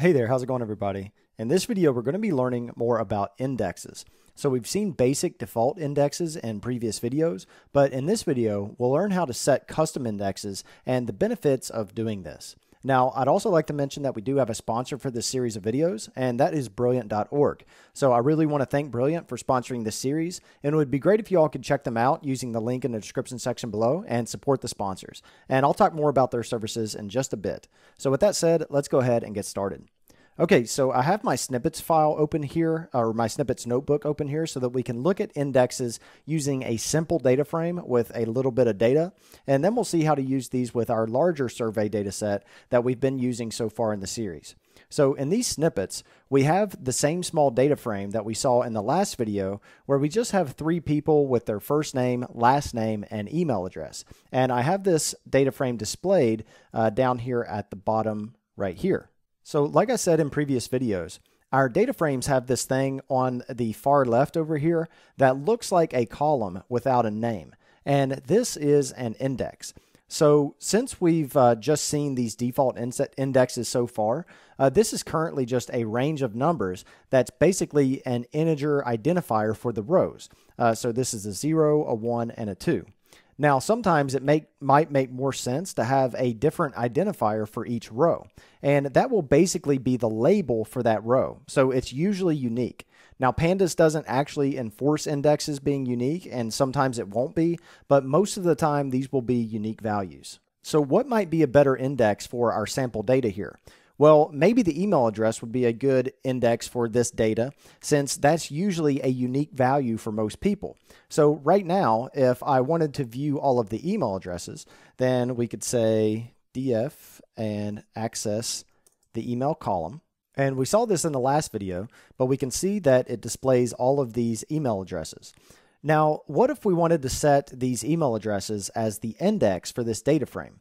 Hey there, how's it going everybody? In this video, we're going to be learning more about indexes. So we've seen basic default indexes in previous videos, but in this video, we'll learn how to set custom indexes and the benefits of doing this. Now, I'd also like to mention that we do have a sponsor for this series of videos, and that is Brilliant.org. So I really want to thank Brilliant for sponsoring this series, and it would be great if you all could check them out using the link in the description section below and support the sponsors. And I'll talk more about their services in just a bit. So with that said, let's go ahead and get started. Okay, so I have my snippets file open here, or my snippets notebook open here, so that we can look at indexes using a simple data frame with a little bit of data. And then we'll see how to use these with our larger survey data set that we've been using so far in the series. So in these snippets, we have the same small data frame that we saw in the last video where we just have three people with their first name, last name, and email address. And I have this data frame displayed uh, down here at the bottom right here. So like I said in previous videos, our data frames have this thing on the far left over here that looks like a column without a name. And this is an index. So since we've uh, just seen these default indexes so far, uh, this is currently just a range of numbers that's basically an integer identifier for the rows. Uh, so this is a 0, a 1, and a 2. Now, sometimes it make, might make more sense to have a different identifier for each row, and that will basically be the label for that row. So it's usually unique. Now, Pandas doesn't actually enforce indexes being unique, and sometimes it won't be, but most of the time these will be unique values. So what might be a better index for our sample data here? Well, maybe the email address would be a good index for this data since that's usually a unique value for most people. So right now, if I wanted to view all of the email addresses, then we could say df and access the email column. And we saw this in the last video, but we can see that it displays all of these email addresses. Now, what if we wanted to set these email addresses as the index for this data frame?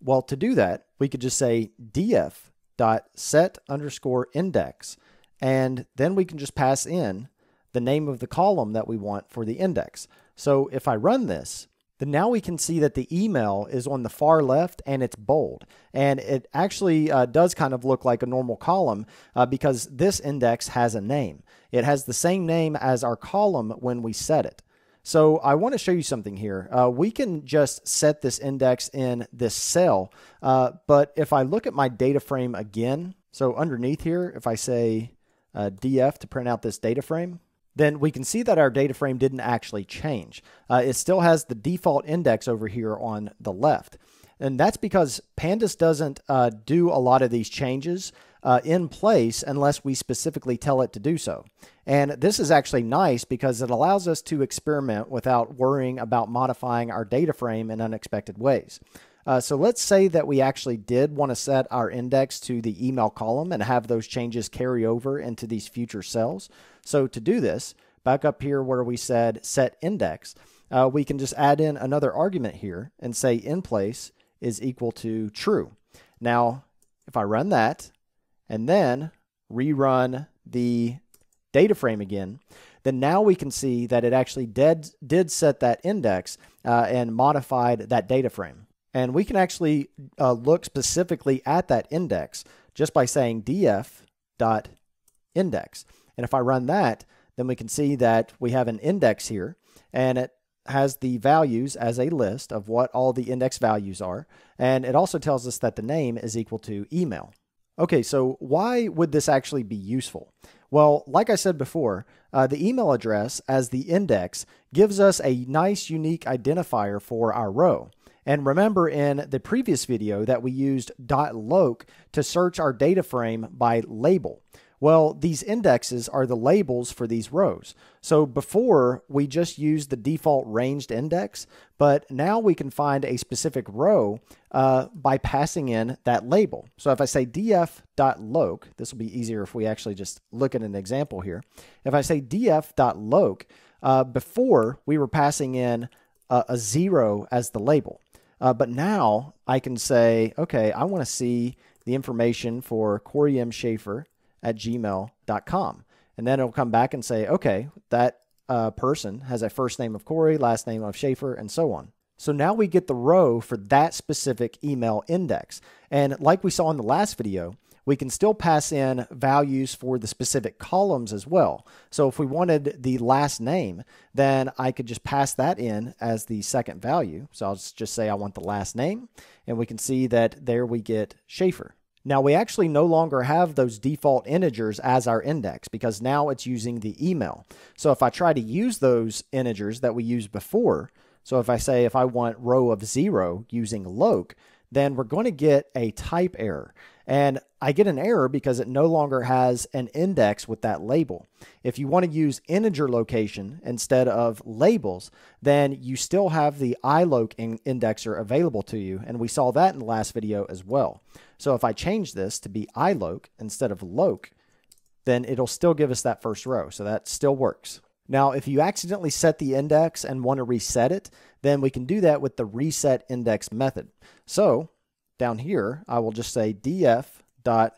Well, to do that, we could just say df dot set underscore index. And then we can just pass in the name of the column that we want for the index. So if I run this, then now we can see that the email is on the far left and it's bold. And it actually uh, does kind of look like a normal column uh, because this index has a name. It has the same name as our column when we set it. So I want to show you something here. Uh, we can just set this index in this cell, uh, but if I look at my data frame again, so underneath here, if I say uh, df to print out this data frame, then we can see that our data frame didn't actually change. Uh, it still has the default index over here on the left. And that's because Pandas doesn't uh, do a lot of these changes uh, in place unless we specifically tell it to do so. And this is actually nice because it allows us to experiment without worrying about modifying our data frame in unexpected ways. Uh, so let's say that we actually did want to set our index to the email column and have those changes carry over into these future cells. So to do this, back up here where we said set index, uh, we can just add in another argument here and say in place is equal to true. Now, if I run that, and then rerun the data frame again, then now we can see that it actually did, did set that index uh, and modified that data frame. And we can actually uh, look specifically at that index just by saying df.index. And if I run that, then we can see that we have an index here and it has the values as a list of what all the index values are. And it also tells us that the name is equal to email. Okay, so why would this actually be useful? Well, like I said before, uh, the email address as the index gives us a nice unique identifier for our row. And remember in the previous video that we used .loc to search our data frame by label. Well, these indexes are the labels for these rows. So before we just used the default ranged index, but now we can find a specific row uh, by passing in that label. So if I say df.loc, this will be easier if we actually just look at an example here. If I say df.loc, uh, before we were passing in a, a zero as the label. Uh, but now I can say, okay, I want to see the information for Corey M. Schafer at gmail.com. And then it'll come back and say, okay, that uh, person has a first name of Corey, last name of Schafer, and so on. So now we get the row for that specific email index. And like we saw in the last video, we can still pass in values for the specific columns as well. So if we wanted the last name, then I could just pass that in as the second value. So I'll just say I want the last name, and we can see that there we get Schafer. Now we actually no longer have those default integers as our index because now it's using the email. So if I try to use those integers that we used before, so if I say if I want row of zero using loc, then we're going to get a type error. And I get an error because it no longer has an index with that label. If you want to use integer location instead of labels, then you still have the iloc indexer available to you. And we saw that in the last video as well. So if I change this to be iloc instead of loc, then it'll still give us that first row. So that still works. Now, if you accidentally set the index and want to reset it, then we can do that with the reset index method. So down here, I will just say df dot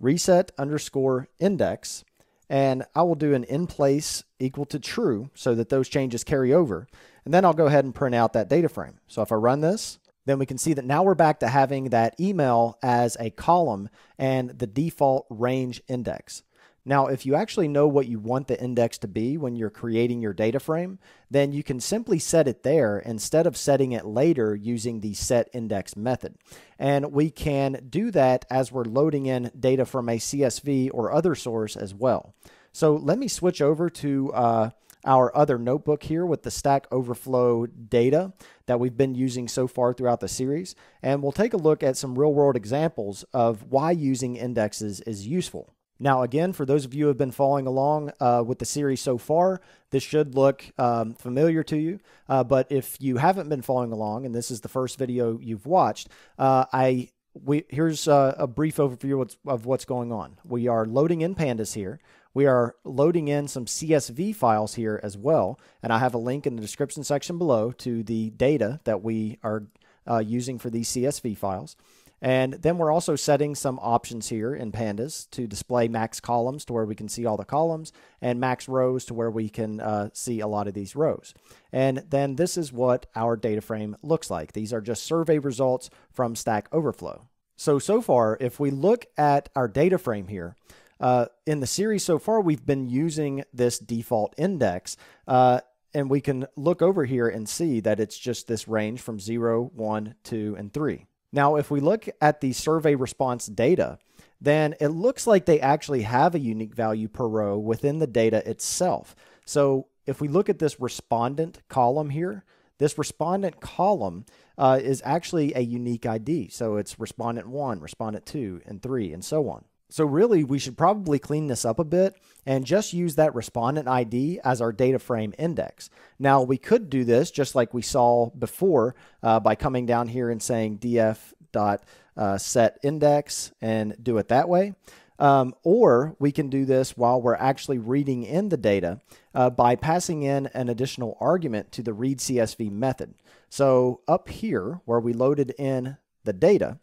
reset underscore index, and I will do an in place equal to true so that those changes carry over. And then I'll go ahead and print out that data frame. So if I run this, then we can see that now we're back to having that email as a column and the default range index. Now, if you actually know what you want the index to be when you're creating your data frame, then you can simply set it there instead of setting it later using the set index method. And we can do that as we're loading in data from a CSV or other source as well. So let me switch over to uh, our other notebook here with the Stack Overflow data that we've been using so far throughout the series. And we'll take a look at some real world examples of why using indexes is useful. Now, again, for those of you who have been following along uh, with the series so far, this should look um, familiar to you. Uh, but if you haven't been following along, and this is the first video you've watched, uh, I we here's a, a brief overview of, of what's going on. We are loading in pandas here. We are loading in some CSV files here as well, and I have a link in the description section below to the data that we are uh, using for these CSV files. And then we're also setting some options here in pandas to display max columns to where we can see all the columns and max rows to where we can uh, see a lot of these rows. And then this is what our data frame looks like. These are just survey results from Stack Overflow. So, so far, if we look at our data frame here, uh, in the series so far, we've been using this default index. Uh, and we can look over here and see that it's just this range from 0, 1, 2, and 3. Now, if we look at the survey response data, then it looks like they actually have a unique value per row within the data itself. So if we look at this respondent column here, this respondent column uh, is actually a unique ID. So it's respondent one, respondent two, and three, and so on. So really, we should probably clean this up a bit and just use that respondent ID as our data frame index. Now, we could do this just like we saw before uh, by coming down here and saying df dot uh, set index and do it that way. Um, or we can do this while we're actually reading in the data uh, by passing in an additional argument to the read CSV method. So up here where we loaded in the data,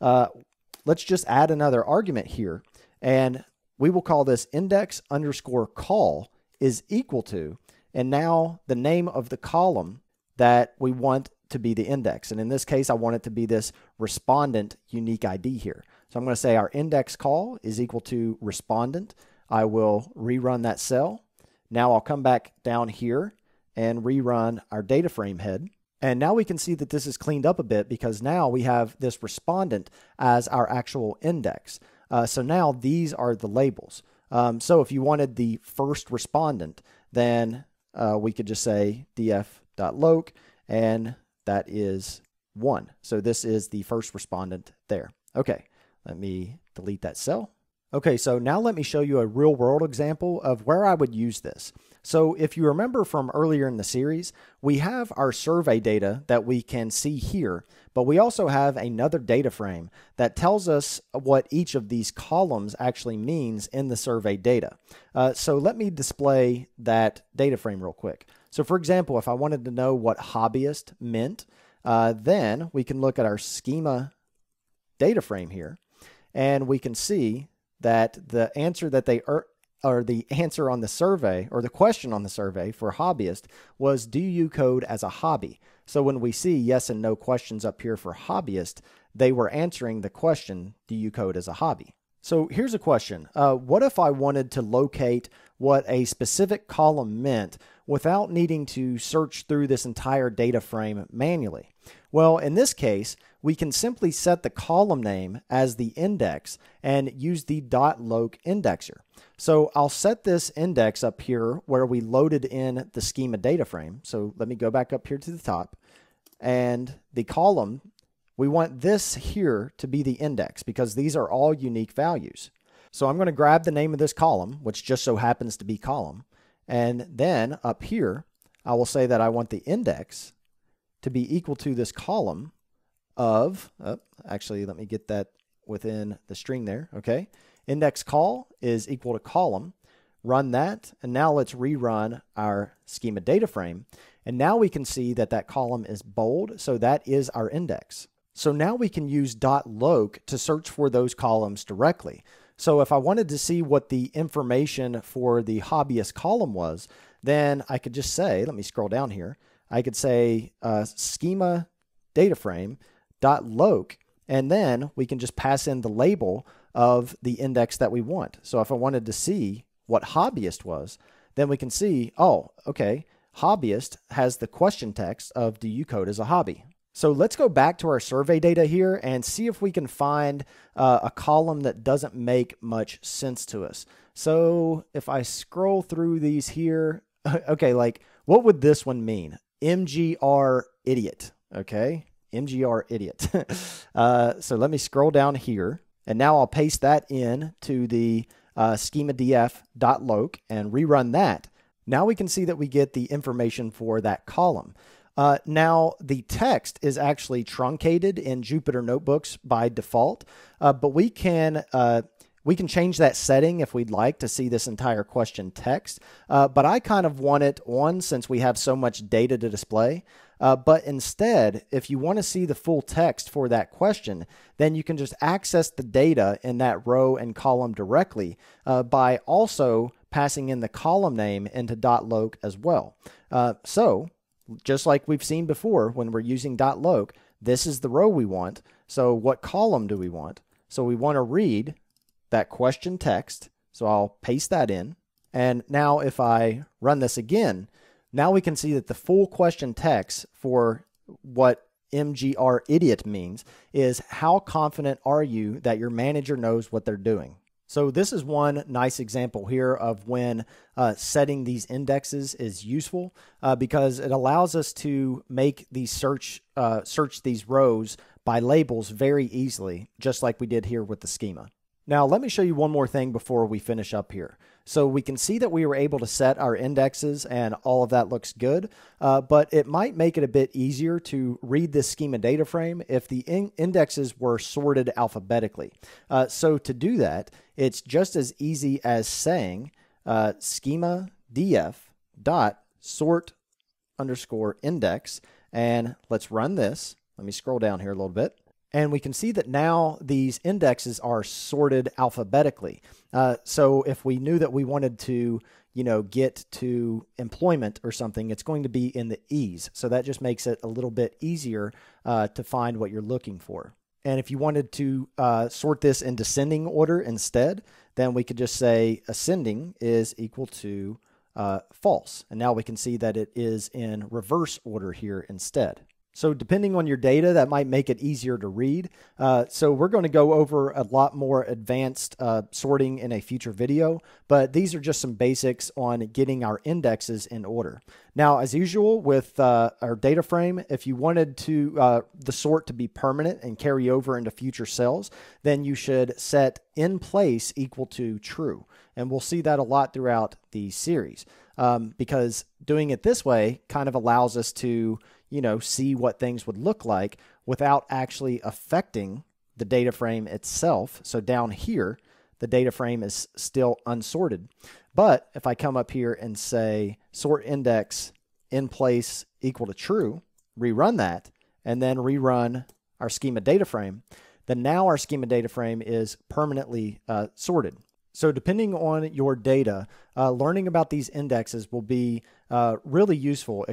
uh, let's just add another argument here. And we will call this index underscore call is equal to, and now the name of the column that we want to be the index. And in this case, I want it to be this respondent unique ID here. So I'm going to say our index call is equal to respondent. I will rerun that cell. Now I'll come back down here and rerun our data frame head. And now we can see that this is cleaned up a bit because now we have this respondent as our actual index. Uh, so now these are the labels. Um, so if you wanted the first respondent, then uh, we could just say df.loc, and that is 1. So this is the first respondent there. Okay, let me delete that cell. Okay, so now let me show you a real world example of where I would use this. So if you remember from earlier in the series, we have our survey data that we can see here, but we also have another data frame that tells us what each of these columns actually means in the survey data. Uh, so let me display that data frame real quick. So for example, if I wanted to know what hobbyist meant, uh, then we can look at our schema data frame here, and we can see that the answer that they er, or the answer on the survey or the question on the survey for hobbyist was do you code as a hobby? So when we see yes and no questions up here for hobbyist, they were answering the question do you code as a hobby? So here's a question. Uh, what if I wanted to locate what a specific column meant without needing to search through this entire data frame manually? Well, in this case, we can simply set the column name as the index and use the dot .loc indexer. So I'll set this index up here where we loaded in the schema data frame. So let me go back up here to the top and the column we want this here to be the index because these are all unique values. So I'm going to grab the name of this column, which just so happens to be column, and then up here, I will say that I want the index to be equal to this column of, oh, actually, let me get that within the string there, okay? Index call is equal to column. Run that, and now let's rerun our schema data frame. And now we can see that that column is bold, so that is our index. So now we can use dot .loc to search for those columns directly. So if I wanted to see what the information for the hobbyist column was, then I could just say, let me scroll down here. I could say uh, schema data frame loc, and then we can just pass in the label of the index that we want. So if I wanted to see what hobbyist was, then we can see, oh, okay, hobbyist has the question text of do you code as a hobby? So let's go back to our survey data here and see if we can find uh, a column that doesn't make much sense to us. So if I scroll through these here, okay, like what would this one mean? MGR idiot, okay? MGR idiot. uh, so let me scroll down here and now I'll paste that in to the uh, schemadf.loc and rerun that. Now we can see that we get the information for that column. Uh, now, the text is actually truncated in Jupyter Notebooks by default, uh, but we can uh, we can change that setting if we'd like to see this entire question text. Uh, but I kind of want it on since we have so much data to display. Uh, but instead, if you want to see the full text for that question, then you can just access the data in that row and column directly uh, by also passing in the column name into dot .loc as well. so just like we've seen before when we're using dot .loc, this is the row we want. So what column do we want? So we want to read that question text. So I'll paste that in. And now if I run this again, now we can see that the full question text for what MGR idiot means is how confident are you that your manager knows what they're doing? So this is one nice example here of when uh, setting these indexes is useful uh, because it allows us to make these search uh, search these rows by labels very easily, just like we did here with the schema. Now, let me show you one more thing before we finish up here. So we can see that we were able to set our indexes and all of that looks good, uh, but it might make it a bit easier to read this schema data frame if the in indexes were sorted alphabetically. Uh, so to do that, it's just as easy as saying uh, schema df dot sort underscore index, and let's run this. Let me scroll down here a little bit. And we can see that now these indexes are sorted alphabetically. Uh, so if we knew that we wanted to, you know, get to employment or something, it's going to be in the E's. So that just makes it a little bit easier uh, to find what you're looking for. And if you wanted to uh, sort this in descending order instead, then we could just say ascending is equal to uh, false. And now we can see that it is in reverse order here instead. So depending on your data, that might make it easier to read. Uh, so we're going to go over a lot more advanced uh, sorting in a future video, but these are just some basics on getting our indexes in order. Now, as usual with uh, our data frame, if you wanted to uh, the sort to be permanent and carry over into future cells, then you should set in place equal to true. And we'll see that a lot throughout the series um, because doing it this way kind of allows us to you know, see what things would look like without actually affecting the data frame itself. So down here, the data frame is still unsorted. But if I come up here and say sort index in place equal to true, rerun that, and then rerun our schema data frame, then now our schema data frame is permanently uh, sorted. So depending on your data, uh, learning about these indexes will be uh, really useful,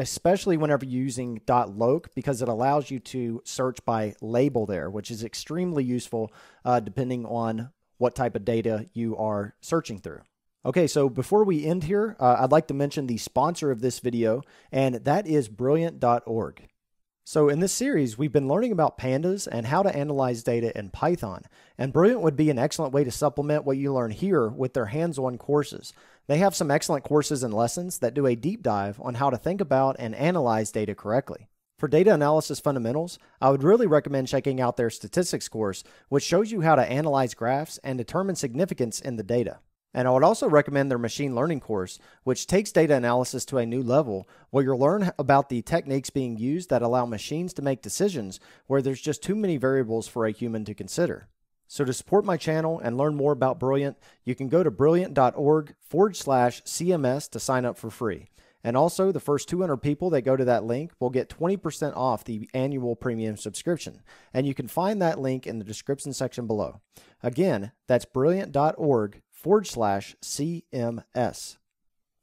especially whenever using .loc because it allows you to search by label there, which is extremely useful uh, depending on what type of data you are searching through. Okay, so before we end here, uh, I'd like to mention the sponsor of this video, and that is Brilliant.org. So in this series, we've been learning about pandas and how to analyze data in Python, and Brilliant would be an excellent way to supplement what you learn here with their hands-on courses. They have some excellent courses and lessons that do a deep dive on how to think about and analyze data correctly. For data analysis fundamentals, I would really recommend checking out their statistics course, which shows you how to analyze graphs and determine significance in the data. And I would also recommend their machine learning course, which takes data analysis to a new level, where you'll learn about the techniques being used that allow machines to make decisions where there's just too many variables for a human to consider. So to support my channel and learn more about Brilliant, you can go to brilliant.org forward slash CMS to sign up for free. And also, the first 200 people that go to that link will get 20% off the annual premium subscription. And you can find that link in the description section below. Again, that's brilliant.org forward slash CMS.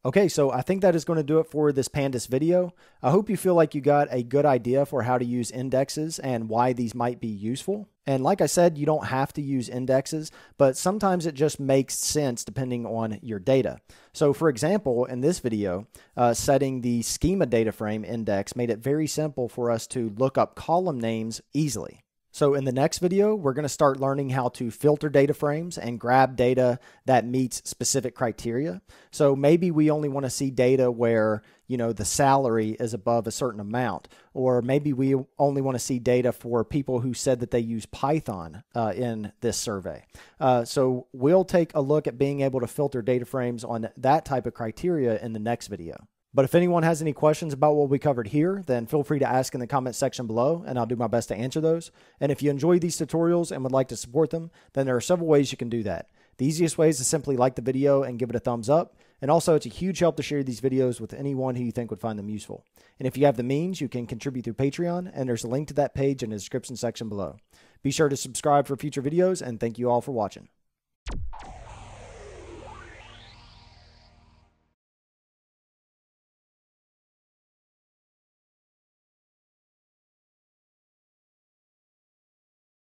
Okay, so I think that is going to do it for this Pandas video. I hope you feel like you got a good idea for how to use indexes and why these might be useful. And like I said, you don't have to use indexes, but sometimes it just makes sense depending on your data. So for example, in this video, uh, setting the schema data frame index made it very simple for us to look up column names easily. So in the next video, we're going to start learning how to filter data frames and grab data that meets specific criteria. So maybe we only want to see data where, you know, the salary is above a certain amount, or maybe we only want to see data for people who said that they use Python uh, in this survey. Uh, so we'll take a look at being able to filter data frames on that type of criteria in the next video. But if anyone has any questions about what we covered here, then feel free to ask in the comment section below, and I'll do my best to answer those. And if you enjoy these tutorials and would like to support them, then there are several ways you can do that. The easiest way is to simply like the video and give it a thumbs up. And also, it's a huge help to share these videos with anyone who you think would find them useful. And if you have the means, you can contribute through Patreon, and there's a link to that page in the description section below. Be sure to subscribe for future videos, and thank you all for watching.